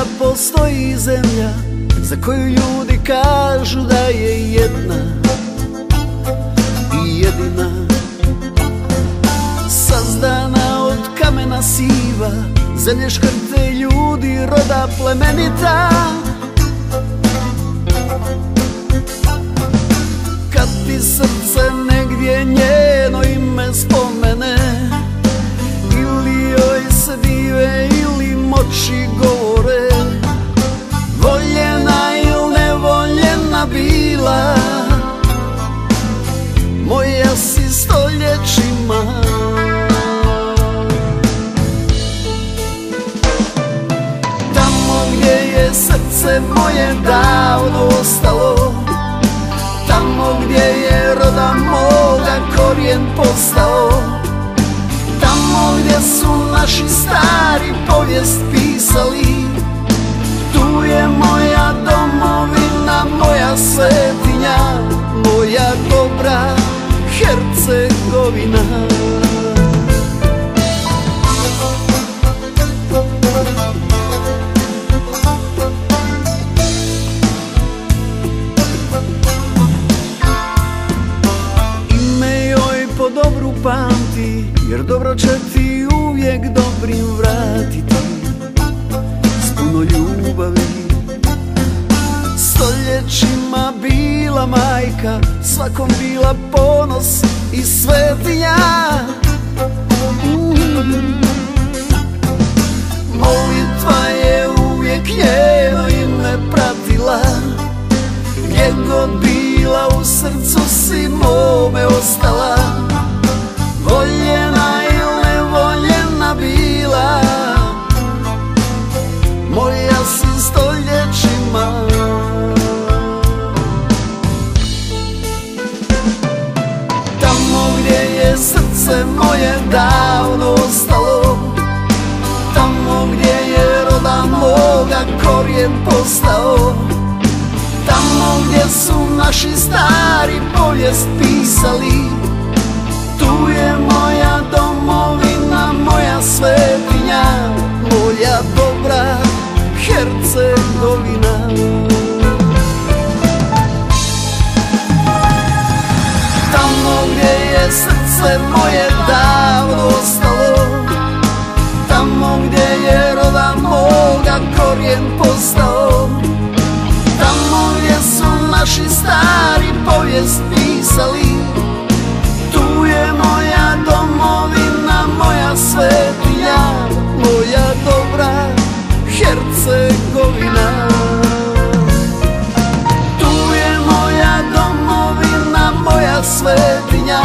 da postoji zemlja Za koju ljudi kažu da je jedna I jedina. Sazdana od kamena siva Zemlje škrte ljudi roda plemenita. Kad ti srce negdje njeno ime spomene Ili joj se dive ili moći govore srce moje davno ostalo Tamo gdje je roda moga korijen postao Tamo gdje su naši stari povijest pisali Tu je moja domovina, moja svetinja Moja dobra Hercegovina dobro će ti uvijek dobrim vratiti. S puno ljubavi. Stoljećima bila majka Svakom bila ponos i svetinja Mm. Srce moje davno ostalo Tamo gdje je roda moga korijen postao. Tamo gdje su naši stari povijest pisali. Tu je moja domovina, moja svetinja Moja dobra Hercegovina. Tamo gdje je srce moje davno ostalo Tamo gdje je roda moga korijen postao. Tamo gdje su naši stari povijest pisali. Tu je moja domovina, moja svetinja Moja dobra Hercegovina. Tu je moja domovina, moja svetinja